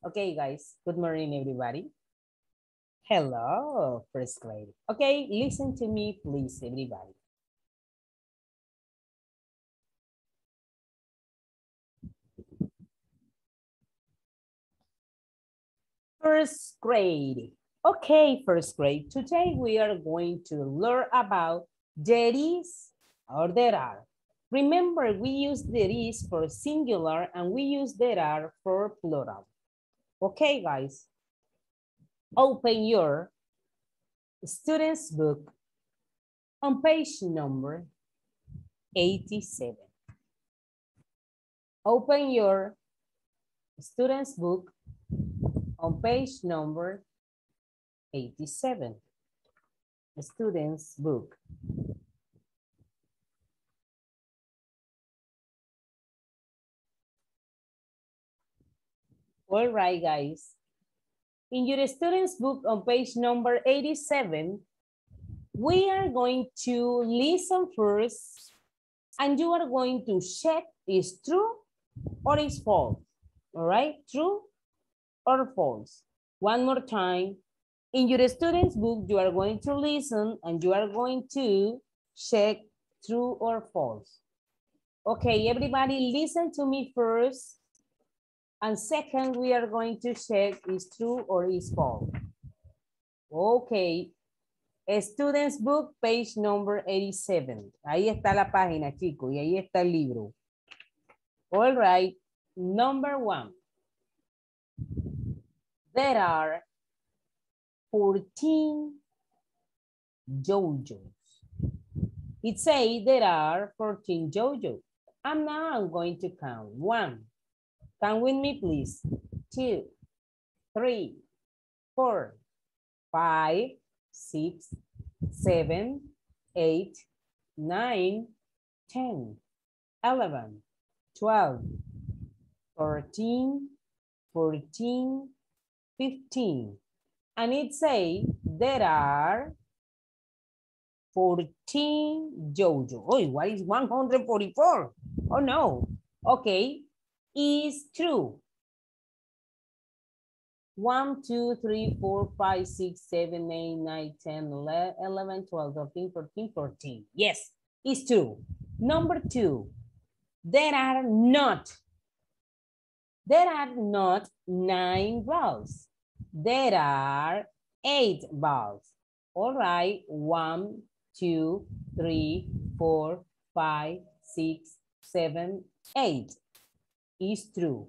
Okay, guys. Good morning, everybody. Hello, first grade. Okay, listen to me, please, everybody. First grade. Okay, first grade. Today we are going to learn about there is or there are. Remember, we use there is for singular and we use there are for plural. Okay, guys. Open your student's book on page number 87. Open your student's book on page number 87. Student's book. All right, guys. In your student's book on page number 87, we are going to listen first and you are going to check is true or is false. All right, true or false. One more time. In your student's book, you are going to listen and you are going to check true or false. Okay, everybody listen to me first. And second, we are going to check is true or is false. Okay. Student's book, page number 87. Ahí está la página, chicos, y ahí está el libro. All right. Number one. There are 14 JoJo's. It says there are 14 JoJo's. And now I'm going to count. One, Come with me, please. Two, three, four, five, six, seven, eight, nine, ten, eleven, twelve, fourteen, fourteen, fifteen. And it say there are 14 Jojo. Oh, what is 144? Oh no. Okay, is true. 1, 2, 3, 4, 5, 6, 7, 8, 9, 10, 11, 12, 13, 14, 14. Yes, it's true. Number two, there are not, there are not nine balls. There are eight balls. All right, one, two, three, four, five, six, seven, eight. Is true.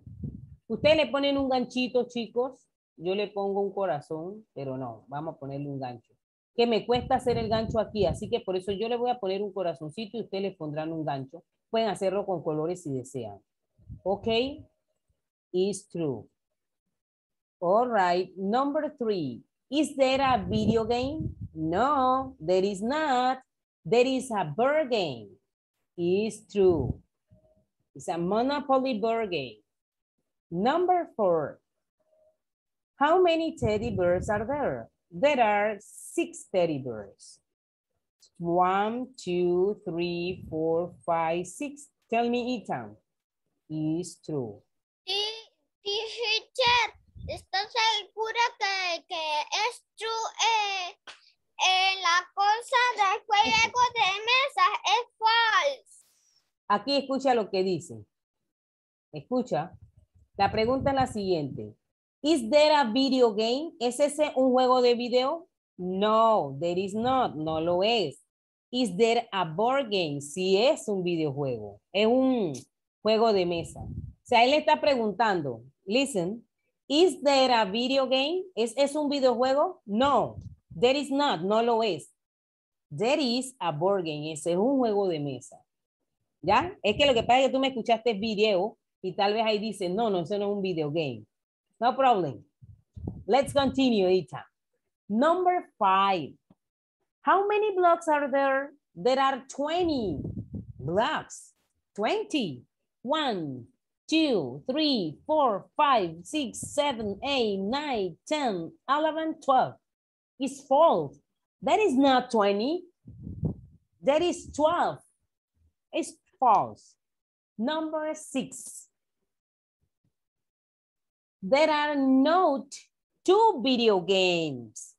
Ustedes le ponen un ganchito, chicos. Yo le pongo un corazón, pero no, vamos a ponerle un gancho. Que me cuesta hacer el gancho aquí, así que por eso yo le voy a poner un corazoncito y ustedes le pondrán un gancho. Pueden hacerlo con colores si desean. Ok, is true. All right, number three. Is there a video game? No, there is not. There is a bird game. Is true. It's a Monopoly board game. Number four. How many teddy bears are there? There are six teddy bears. One, two, three, four, five, six. Tell me, Ethan. Is true. Teacher, ¿estás segura que, que es true eh, en la cosa del juego de mesa? Es false. Aquí escucha lo que dice. Escucha. La pregunta es la siguiente. Is there a video game? ¿Es ese un juego de video? No, there is not. No lo es. Is there a board game? Sí es un videojuego. Es un juego de mesa. O sea, él está preguntando. Listen. Is there a video game? ¿Es, ¿Es un videojuego? No, there is not. No lo es. There is a board game. Ese es un juego de mesa. ¿Ya? Es que lo que pasa es que tú me escuchaste video y tal vez ahí dice, no, no, eso no es un video game. No problem. Let's continue, Ita. Number five. How many blocks are there? There are 20 blocks. 20. 1, 2, 3, 4, 5, 6, 7, 8, 9, 10, 11, 12. It's false. That is not 20. That is 12. It's false. Number six. there are not two video games.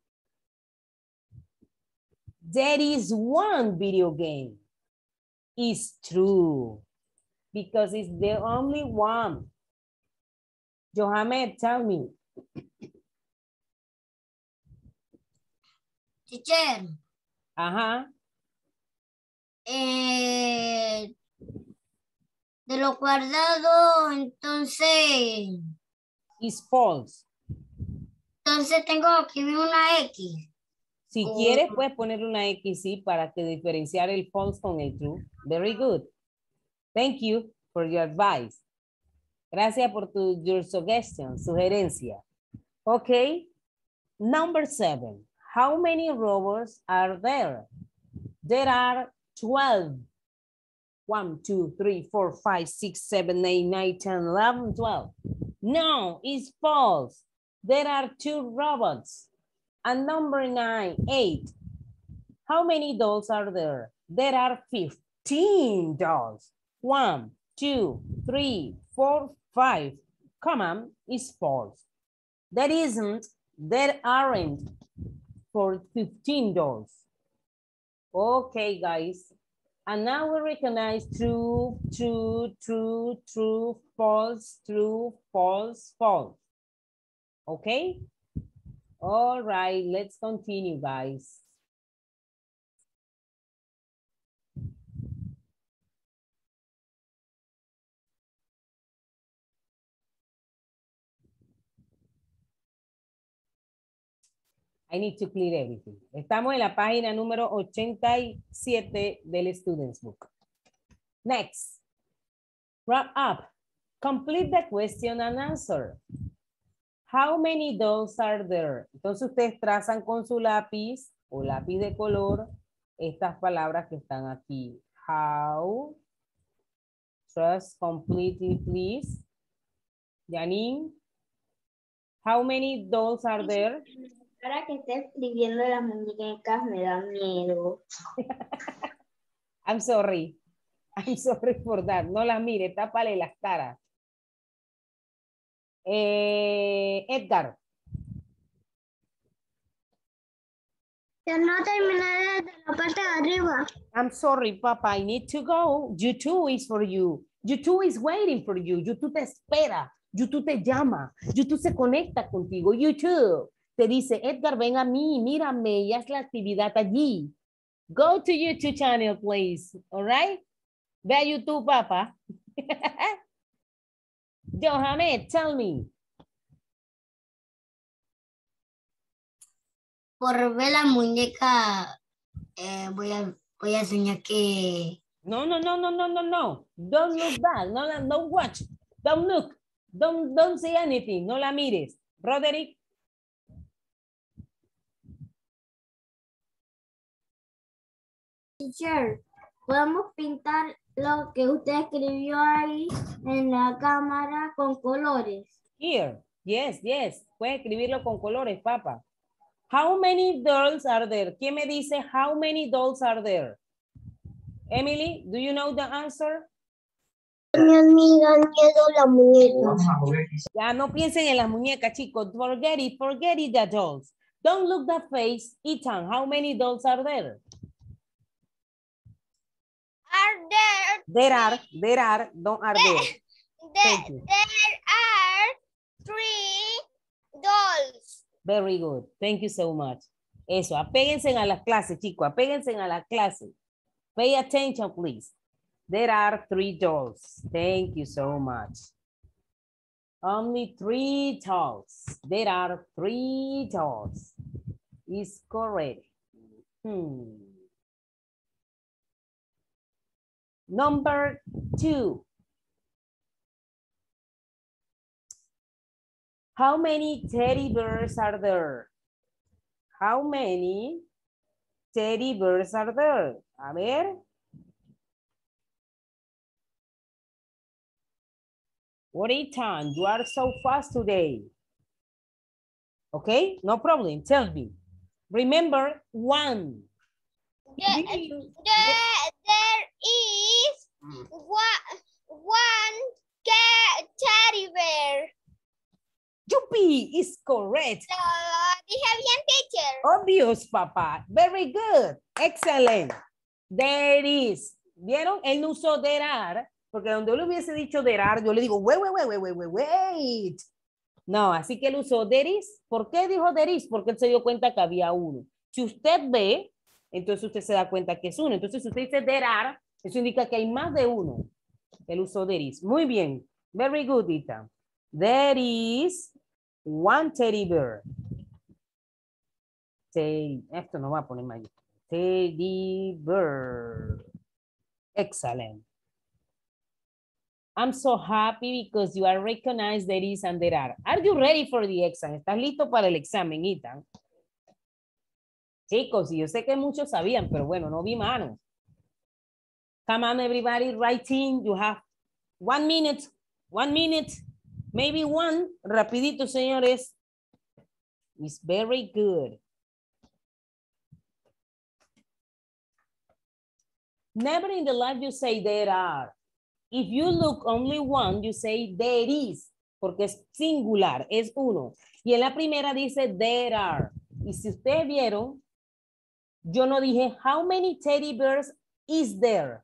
There is one video game. It's true because it's the only one. Johamed, tell me. Teacher, Ajá. eh, de lo guardado, entonces, It's false. entonces tengo que ver una X. Si Oh. quieres, puedes poner una X sí, para que diferenciar el false con el true. Very good. Thank you for your advice. Gracias por tu your suggestion, sugerencia. Okay. Number seven. How many robots are there? There are 12. 1, 2, 3, 4, 5, 6, 7, 8, 9, 10, 11, 12. No, it's false. There are two robots. And number nine, eight. How many dolls are there? There are 15 dolls. One, two, three, four, five. Come on, it's false. There isn't, there aren't for 15 dolls. Okay, guys. And now we recognize true, true, true, true, false, true, false, false. Okay? All right, let's continue, guys. I need to clear everything. Estamos en la página número 87 del Student's Book. Next. Wrap up. Complete the question and answer. How many dolls are there? Entonces ustedes trazan con su lápiz o lápiz de color estas palabras que están aquí. How. Trust completely, please. Janine. How many dolls are there? Ahora que esté escribiendo las muñecas me da miedo. I'm sorry. I'm sorry for that. No las mire, tápale las caras. Eh, Edgar. Yo no terminé de la parte de arriba. I'm sorry, Papa. I need to go. YouTube is for you. YouTube is waiting for you. YouTube te espera. YouTube te llama. YouTube se conecta contigo. YouTube te dice, Edgar, ven a mí, mírame y haz la actividad allí. Go to YouTube channel, please. All right? Ve a YouTube, Papa. Johannes, tell me. Por ver la muñeca, eh, voy, a, voy a enseñar que... No, no, no, no, no, no, no. Don't look back. No, la- don't watch. Don't look. Don't, don't say anything. No la mires. Roderick. Teacher, podemos pintar lo que usted escribió ahí en la cámara con colores. Here. Yes, yes. Puedes escribirlo con colores, papa. How many dolls are there? ¿Quién me dice how many dolls are there? Emily, do you know the answer? Me dan miedo la muñeca. Ya no piensen en las muñecas, chicos. Forget it, forget it, the dolls. Don't look the face. Ethan, how many dolls are there? Are there, There are, there are, don't are there. There are three dolls. Very good. Thank you so much. Eso, apéguense a las clases, chicos. Apéguense a las clases. Pay attention, please. There are three dolls. Thank you so much. Only three dolls. There are three dolls. Is correct. Hmm. Number two. How many teddy bears are there? How many teddy bears are there? A ver. What a time? You are so fast today. Okay, no problem. Tell me. Remember one. Do you- there, is one, one ca- teddy bear. Yupi is correct. Lo dije bien, teacher. Obvious, papá. Very good. Excellent. There is. ¿Vieron? Él no usó there are, porque donde él hubiese dicho there are, yo le digo, wait, wait, wait, wait, wait, wait. No, así que él usó there is. ¿Por qué dijo there is? Porque él se dio cuenta que había uno. Si usted ve, entonces usted se da cuenta que es uno. Entonces, si usted dice there are, eso indica que hay más de uno. Él usó there is. Muy bien. Very good, Ita. There is one teddy bear. Teddy, esto no va a poner mayor. Teddy bear. Excellent. I'm so happy because you are recognized there is and there are. Are you ready for the exam? ¿Estás listo para el examen, Ethan? Chicos, yo sé que muchos sabían, pero bueno, no vi manos. Come on, everybody, writing. You have one minute, one minute, maybe one. Rapidito, señores. It's very good. Never in the life you say there are. If you look only one, you say there is, porque es singular, es uno. Y en la primera dice there are. Y si ustedes vieron, yo no dije how many teddy bears is there.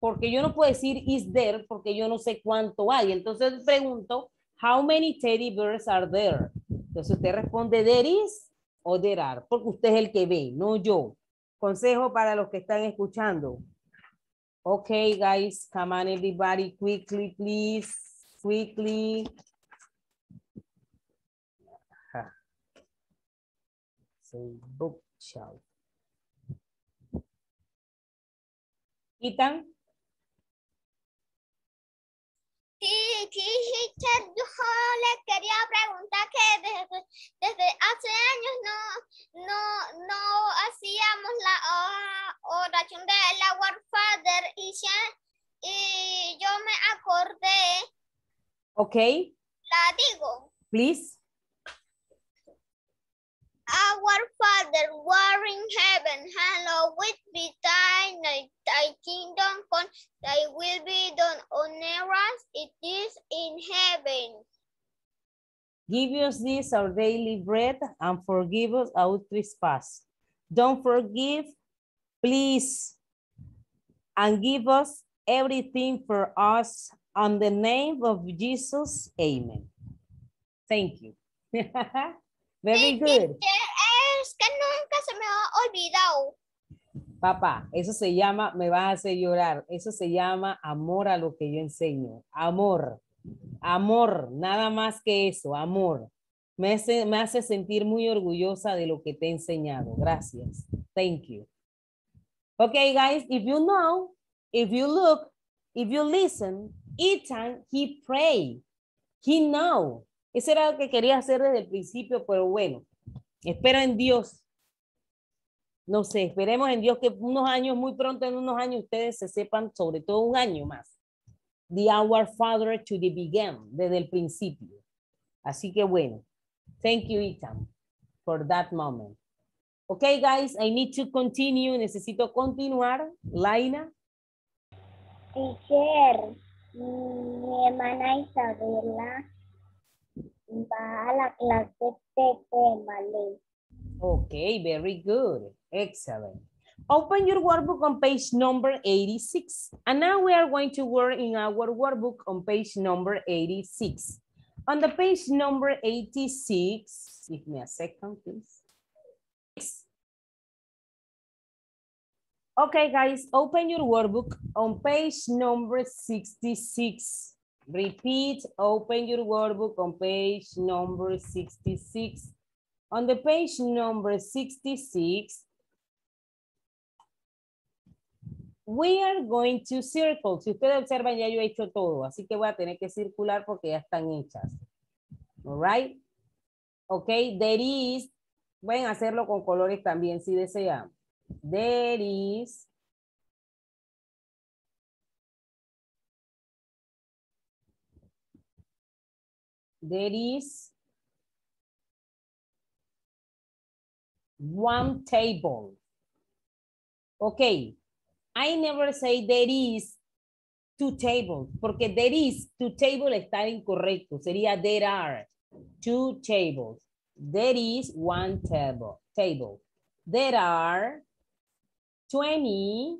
Porque yo no puedo decir is there porque yo no sé cuánto hay. Entonces pregunto, how many teddy bears are there? Entonces usted responde there is o there are, porque usted es el que ve, no yo. Consejo para los que están escuchando. Okay, guys, come on, everybody, quickly, please, quickly. Say bookshelf. Ethan, Sí, sí, teacher, yo le quería preguntar que desde, desde hace años no, no, no hacíamos la oración de la Our Father y, ya- y yo me acordé, okay, la digo. please. Our Father, who art in heaven, hallowed be thy name. Thy kingdom come, thy will be done on earth as it is in heaven. Give us this our daily bread and forgive us our trespass. Don't forgive, please, and give us everything for us on the name of Jesus. Amen. Thank you. Very good. Se me ha olvidado. Papá, eso se llama, me vas a hacer llorar. Eso se llama amor a lo que yo enseño. Amor. Amor, nada más que eso, amor. Me hace, me hace sentir muy orgullosa de lo que te he enseñado. Gracias. Thank you. Okay, guys, if you know, if you look, if you listen, Ethan, he pray. He know. Eso era lo que quería hacer desde el principio, pero bueno, espero en Dios. No sé, esperemos en Dios que unos años, muy pronto, en unos años, ustedes se sepan, sobre todo un año más, the Our Father to the began, desde el principio. Así que bueno, thank you, Ethan, for that moment. Okay, guys, I need to continue. Necesito continuar. Laina. Teacher, mi hermana Isabela va a la clase de malay. Okay, very good. Excellent. Open your workbook on page number 86. And now we are going to work in our workbook on page number 86. On the page number 86, give me a second, please. Okay, guys, open your workbook on page number 66. Repeat, open your workbook on page number 66. On the page number 66, we are going to circle. Si ustedes observan, ya yo he hecho todo, así que voy a tener que circular porque ya están hechas. All right? Ok, there is, pueden hacerlo con colores también si desean. There is there is one table. Okay, I never say there is two tables, porque there is two table está incorrecto, sería there are. two tables. There is one table. Table. There are 20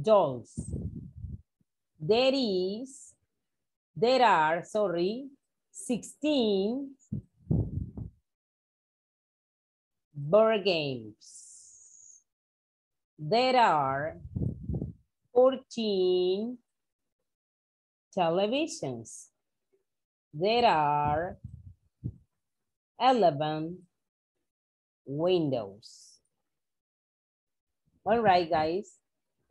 dolls. There is, there are, sorry, 16 board games. There are 14 televisions. There are 11 windows. All right, guys.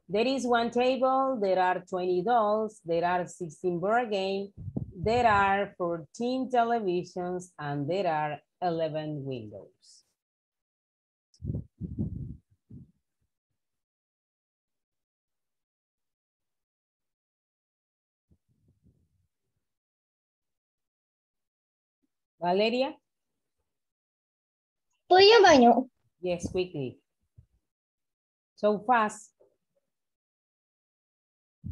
There is one table, there are 20 dolls, there are 16 board games, there are 14 televisions, and there are 11 windows. Valeria? Al baño. Yes, quickly. So fast.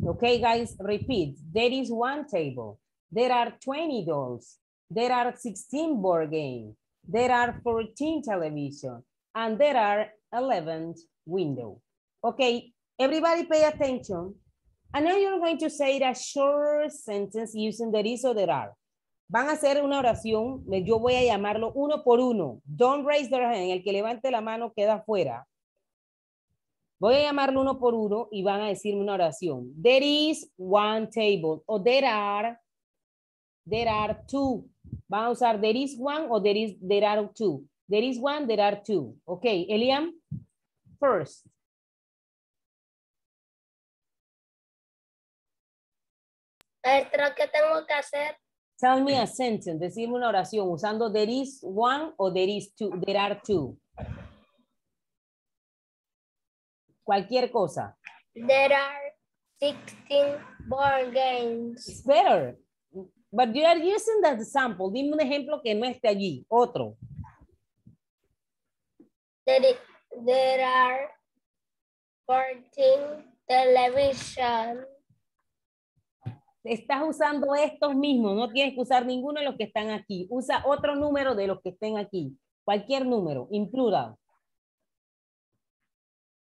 Okay, guys, repeat. There is one table. There are 20 dolls. There are 16 board games. There are 14 television. And there are 11 window. Okay, everybody pay attention. And now you're going to say a short sentence using there is or there are. Van a hacer una oración, yo voy a llamarlo uno por uno. Don't raise their hand. El que levante la mano queda fuera. Voy a llamarlo uno por uno y van a decirme una oración. There is one table. O there are, there are two. Van a usar there is one o there, is, there are two. There is one, there are two. Ok, Eliam, first. Maestra, ¿qué tengo que hacer? Tell me a sentence, decirme una oración usando there is one o there is two, there are two. Cualquier cosa. There are 16 board games. It's better. But you are using that example. Dime un ejemplo que no esté allí. Otro. There, there are 14 television. Estás usando estos mismos. No tienes que usar ninguno de los que están aquí. Usa otro número de los que estén aquí. Cualquier número. In plural.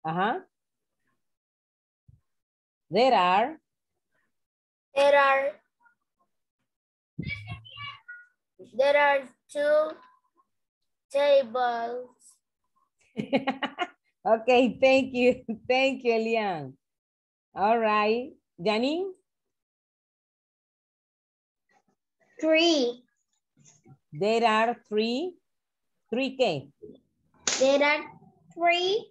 Ajá. There are. There are. There are two tables. okay, thank you. Thank you, Elian. All right. Janine? Three. There are three. Three K. There are three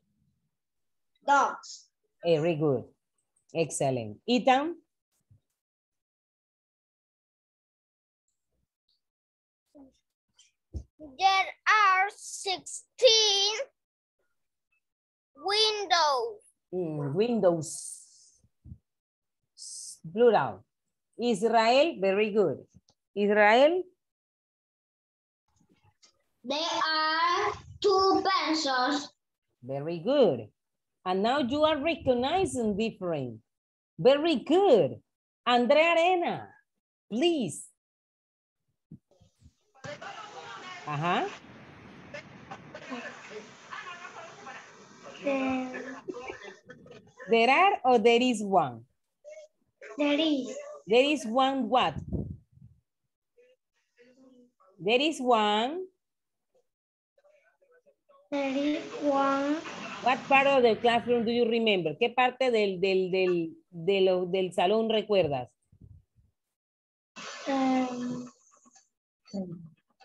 dogs. Very good. Excellent. Ethan? There are 16 windows. Mm, windows. Plural. Israel, very good. Israel? There are two pencils. Very good. And now you are recognizing different. Very good. Andrea Arena, please. Ajá. There, There are or there is one? there is. There is one what? There is one. There is one. What part of the classroom do you remember? ¿Qué parte del, del, del, de lo- del salón recuerdas? Um,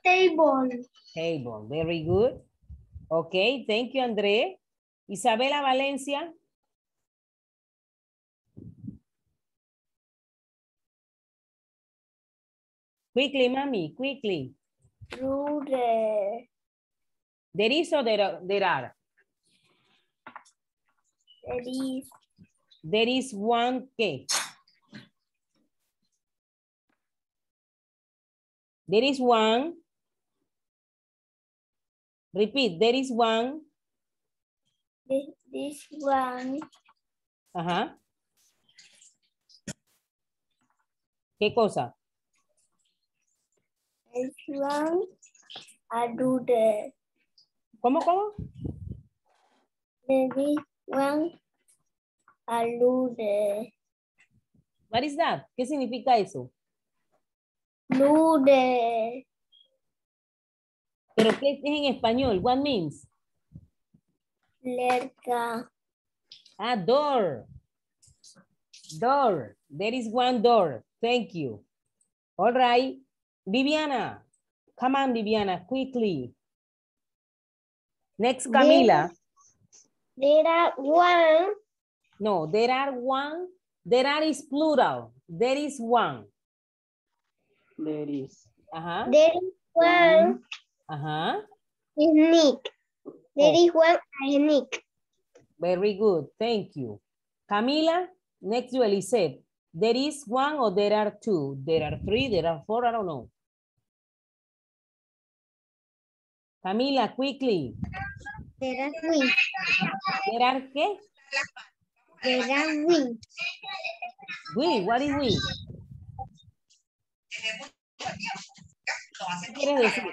table. Table, very good. Okay, thank you, André. Isabela Valencia. Quickly, mami, quickly. Rude. There is or there are? There are. There is. There is one ¿qué? There is one. Repeat, there is one. This, this one. Ajá. ¿Qué cosa? Es one alude. ¿Cómo, cómo? There is one alude. What is that? ¿Qué significa eso? Lude. ¿Pero qué es en español? What means? Lerca. Ah, door. Door. There is one door. Thank you. All right. Viviana. Come on, Viviana, quickly. Next, Camila. There are one. No, there are one. There are is plural. There is one. There is. Ajá. There is one uh-huh. Ajá. sneak. There Oh. is one sneak. Very good. Thank you. Camila, next you, Elisette. There is one or there are two? There are three, there are four, I don't know. Camila, quickly. There are wings. There are qué? There are wings. We, what is we? ¿Qué quieres decir?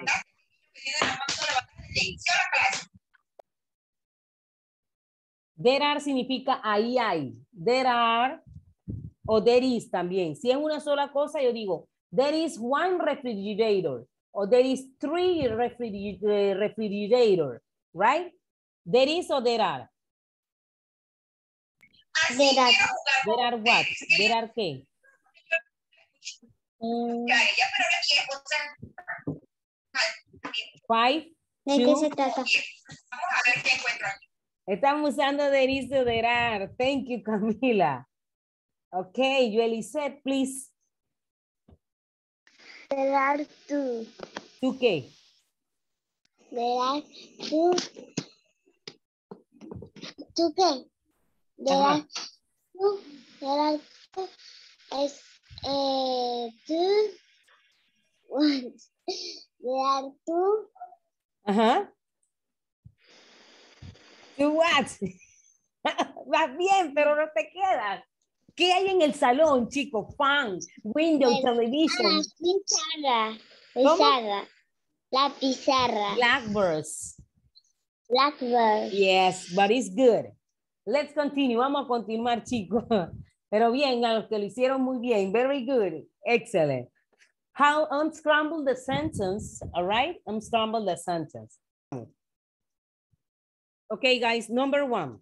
There are significa ahí hay. There are o there is también. Si es una sola cosa, yo digo, there is one refrigerator o there is three refrigerator, eh, refrigerator right? There is o there are. There are There are what? There are qué? mm, Five. ¿De qué se trata? Estamos usando there is o there are. Thank you, Camila. Okay, Yuelisette, please. There are two. ¿Tú qué? There are two. ¿Tú qué? There Ajá. are two. There are two. Es, eh, two. One. There are two. Ajá. ¿Tú what? Vas bien, pero no te quedas. ¿Qué hay en el salón, chicos? Fan, window, television, Ah, pizarra. ¿Cómo? Pizarra. La pizarra. blackbirds. Blackbird. Yes, but it's good. Let's continue. Vamos a continuar, chicos. Pero bien, a los que lo hicieron muy bien. Very good. Excellent. How unscramble the sentence, all right? Unscramble the sentence. Okay, guys, number one.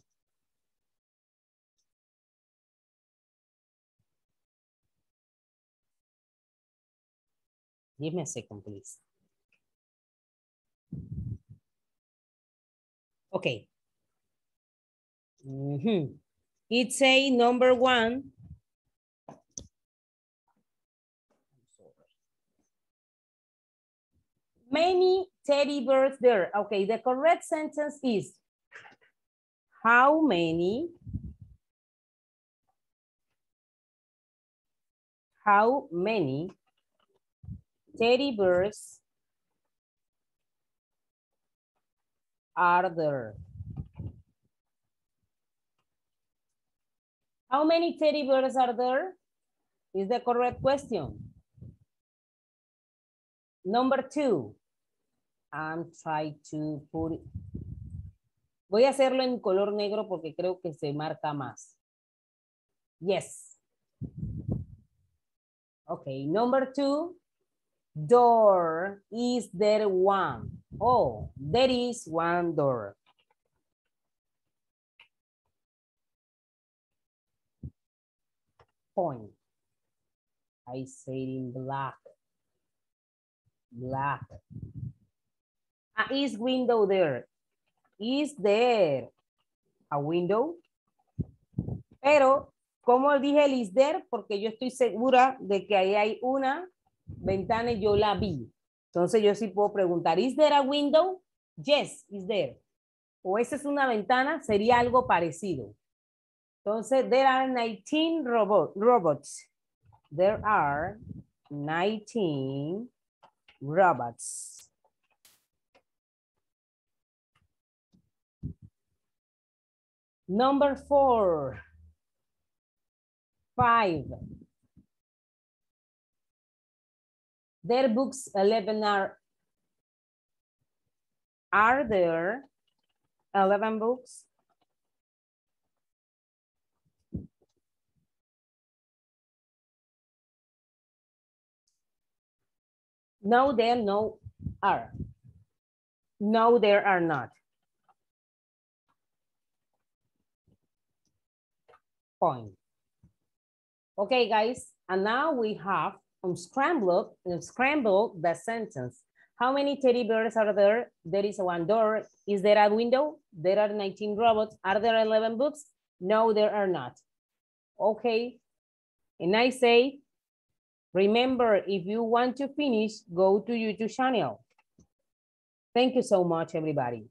Give me a second, please. Okay. Mhm. It's a number one. Many teddy bears there. Okay, the correct sentence is how many how many teddy bears are there? How many teddy bears are there? Is the correct question. Number two. I'm trying to put. Voy a hacerlo en color negro porque creo que se marca más. Yes. Okay, number two. Door. Is there one? Oh, there is one door. Point. I say in black. Black. Ah, is window there? Is there a window? Pero, como dije el is there? Porque yo estoy segura de que ahí hay una ventana y yo la vi. Entonces yo sí puedo preguntar, ¿is there a window? Yes, is there. O esa es una ventana, sería algo parecido. Entonces, there are 19 robot, robots. There are 19 robots. Number four. Five. Their books uh, 11 are, are there 11 books? No, there no are. No, there are not. Point. Okay, guys, and now we have unscrambled, unscramble the sentence. How many teddy bears are there? There is one door. Is there a window? There are 19 robots. Are there 11 books? No, there are not. Okay, and I say, remember, if you want to finish, go to YouTube channel. Thank you so much, everybody.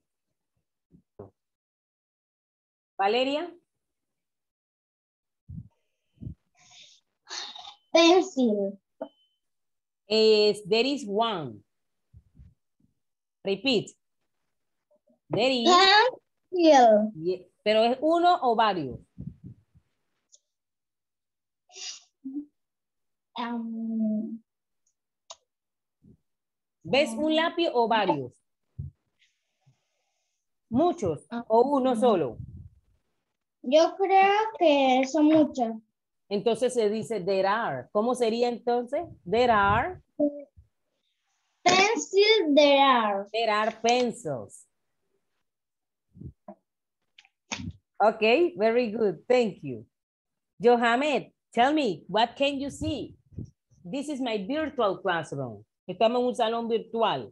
Valeria? Pencil. Is there is one. Repeat. There is, Pencil. ye- pero es uno o varios. Um, ¿Ves un lápiz o varios? Muchos o uno solo. yo creo que son muchos. Entonces se dice there are. ¿Cómo sería entonces? There are, Pencil there are. there are pencils. Okay, very good. Thank you. Johamed, tell me, what can you see? This is my virtual classroom. Estamos en un salón virtual.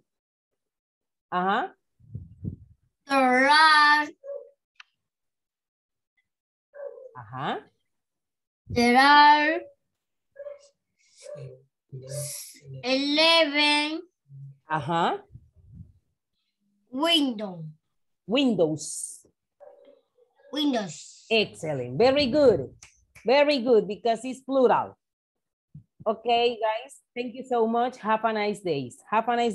Ajá. There are, Ajá. There are eleven Ajá. window, Windows. windows. Excellent. Very good. Very good because it's plural. Okay, guys. Thank you so much. Have a nice day. Have a nice